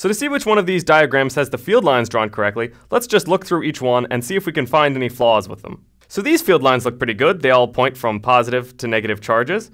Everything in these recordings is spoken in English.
So to see which one of these diagrams has the field lines drawn correctly, let's just look through each one and see if we can find any flaws with them. So these field lines look pretty good. They all point from positive to negative charges.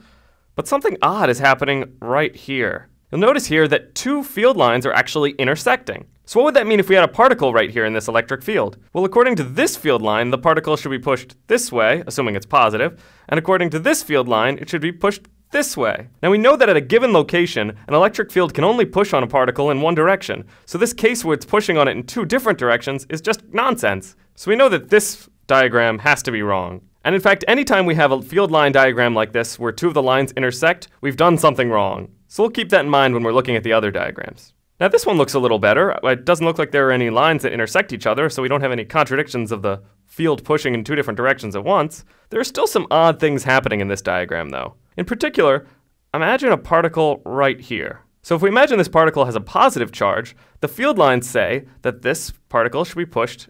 But something odd is happening right here. You'll notice here that two field lines are actually intersecting. So what would that mean if we had a particle right here in this electric field? Well, according to this field line, the particle should be pushed this way, assuming it's positive, and according to this field line, it should be pushed this way. Now we know that at a given location, an electric field can only push on a particle in one direction, so this case where it's pushing on it in two different directions is just nonsense. So we know that this diagram has to be wrong. And in fact, anytime we have a field line diagram like this where two of the lines intersect, we've done something wrong. So we'll keep that in mind when we're looking at the other diagrams. Now this one looks a little better. Uh, it doesn't look like there are any lines that intersect each other, so we don't have any contradictions of the field pushing in two different directions at once. There are still some odd things happening in this diagram though. In particular, imagine a particle right here. So if we imagine this particle has a positive charge, the field lines say that this particle should be pushed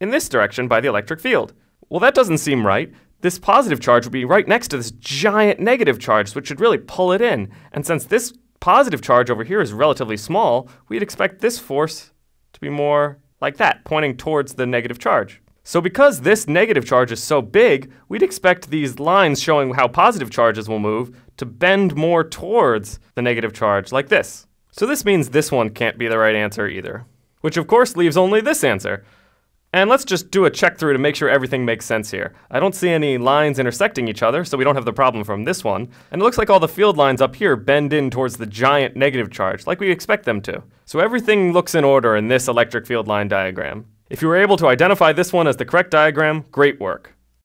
in this direction by the electric field. Well, that doesn't seem right. This positive charge would be right next to this giant negative charge, which should really pull it in. And since this positive charge over here is relatively small, we'd expect this force to be more like that, pointing towards the negative charge. So because this negative charge is so big, we'd expect these lines showing how positive charges will move to bend more towards the negative charge, like this. So this means this one can't be the right answer either. Which of course leaves only this answer. And let's just do a check through to make sure everything makes sense here. I don't see any lines intersecting each other, so we don't have the problem from this one. And it looks like all the field lines up here bend in towards the giant negative charge, like we expect them to. So everything looks in order in this electric field line diagram. If you were able to identify this one as the correct diagram, great work.